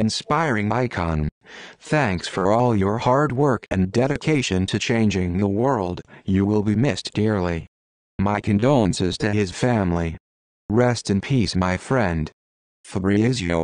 inspiring icon. Thanks for all your hard work and dedication to changing the world. You will be missed dearly. My condolences to his family. Rest in peace, my friend. Fabrizzio.